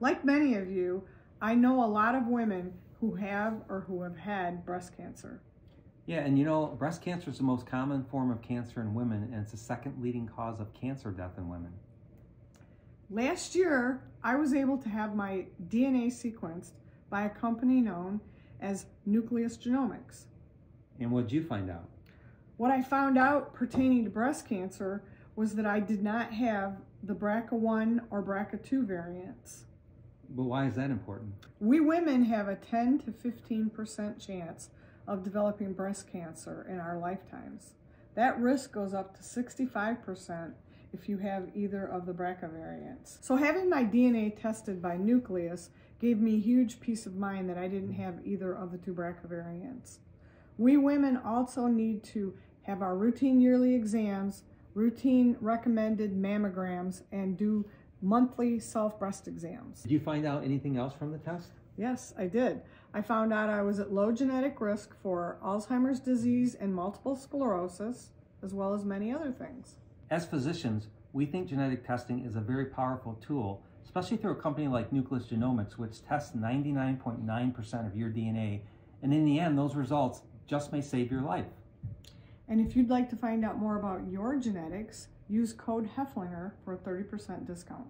Like many of you, I know a lot of women who have or who have had breast cancer. Yeah, and you know, breast cancer is the most common form of cancer in women, and it's the second leading cause of cancer death in women. Last year, I was able to have my DNA sequenced by a company known as Nucleus Genomics. And what did you find out? What I found out pertaining to breast cancer was that I did not have the BRCA1 or BRCA2 variants. But why is that important? We women have a 10 to 15% chance of developing breast cancer in our lifetimes. That risk goes up to 65% if you have either of the BRCA variants. So having my DNA tested by Nucleus gave me huge peace of mind that I didn't have either of the two BRCA variants. We women also need to have our routine yearly exams, routine recommended mammograms, and do monthly self breast exams. Did you find out anything else from the test? Yes, I did. I found out I was at low genetic risk for Alzheimer's disease and multiple sclerosis, as well as many other things. As physicians, we think genetic testing is a very powerful tool, especially through a company like Nucleus Genomics, which tests 99.9% of your DNA. And in the end, those results just may save your life. And if you'd like to find out more about your genetics, use code Hoeflinger for a 30% discount.